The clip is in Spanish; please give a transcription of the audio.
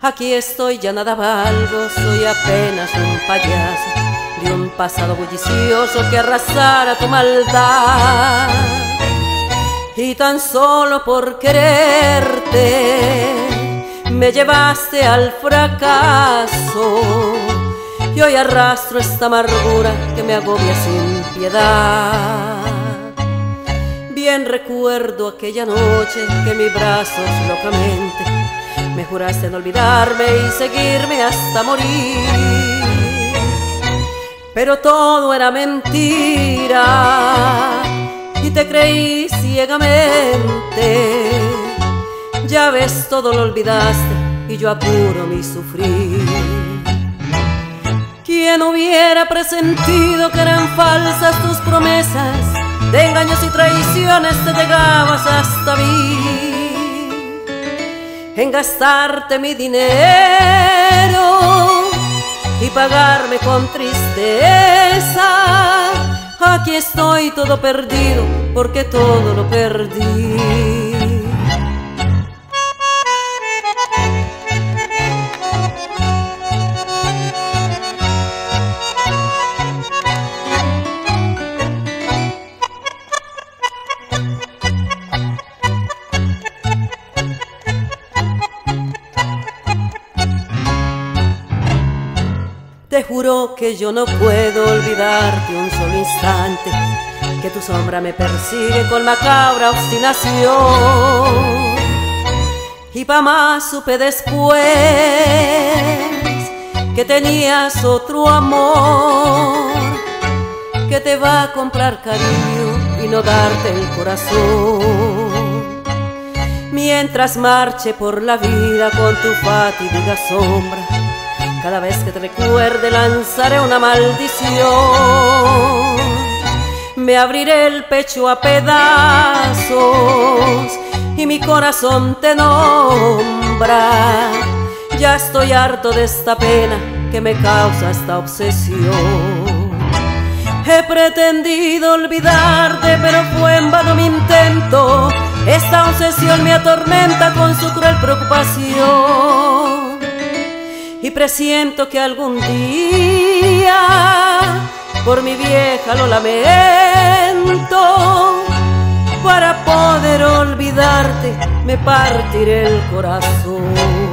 Aquí estoy, ya nada valgo, soy apenas un payaso de un pasado bullicioso que arrasara tu maldad. Y tan solo por quererte me llevaste al fracaso. Y hoy arrastro esta amargura que me agobia sin piedad. Bien recuerdo aquella noche que mis brazos locamente me juraste no olvidarme y seguirme hasta morir. Pero todo era mentira y te creí ciegamente. Ya ves, todo lo olvidaste y yo apuro mi sufrir. ¿Quién hubiera presentido que eran falsas tus promesas? De engaños y traiciones te llegabas hasta mí en gastarte mi dinero y pagarme con tristeza. Aquí estoy todo perdido porque todo lo perdí. Te juro que yo no puedo olvidarte un solo instante, que tu sombra me persigue con macabra obstinación. Y pa' más supe después que tenías otro amor, que te va a comprar cariño y no darte el corazón. Mientras marche por la vida con tu fatídica sombra, cada vez que te recuerde lanzaré una maldición. Me abriré el pecho a pedazos y mi corazón te nombra. Ya estoy harto de esta pena que me causa esta obsesión. He pretendido olvidarte, pero fue en vano mi intento. Esta obsesión me atormenta con su cruel preocupación y presiento que algún día por mi vieja lo lamento. Para poder olvidarte me partiré el corazón.